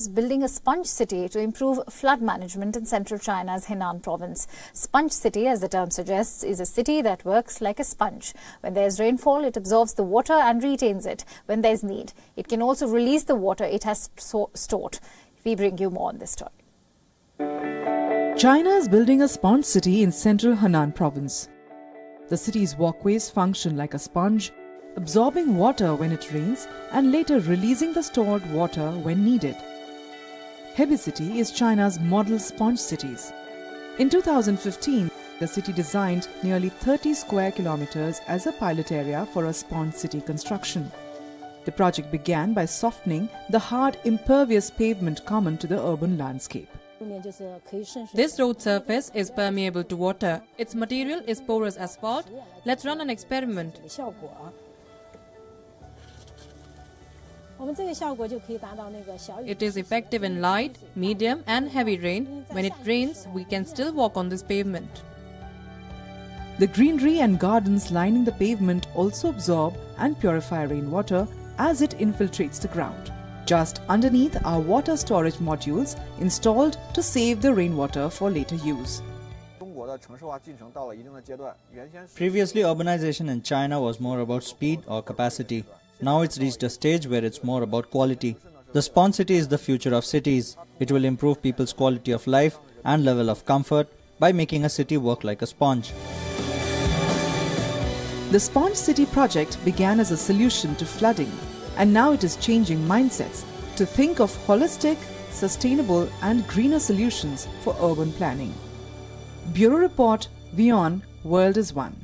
is building a sponge city to improve flood management in central China's Henan province. Sponge city, as the term suggests, is a city that works like a sponge. When there's rainfall, it absorbs the water and retains it when there's need. It can also release the water it has stored. We bring you more on this story. China is building a sponge city in central Henan province. The city's walkways function like a sponge, absorbing water when it rains and later releasing the stored water when needed. Hebi City is China's model sponge cities. In 2015, the city designed nearly 30 square kilometers as a pilot area for a sponge city construction. The project began by softening the hard, impervious pavement common to the urban landscape. This road surface is permeable to water. Its material is porous asphalt. Let's run an experiment. It is effective in light, medium and heavy rain. When it rains, we can still walk on this pavement. The greenery and gardens lining the pavement also absorb and purify rainwater as it infiltrates the ground. Just underneath are water storage modules installed to save the rainwater for later use. Previously, urbanization in China was more about speed or capacity. Now it's reached a stage where it's more about quality. The Sponge City is the future of cities. It will improve people's quality of life and level of comfort by making a city work like a sponge. The Sponge City project began as a solution to flooding, and now it is changing mindsets to think of holistic, sustainable, and greener solutions for urban planning. Bureau Report WION, World is One.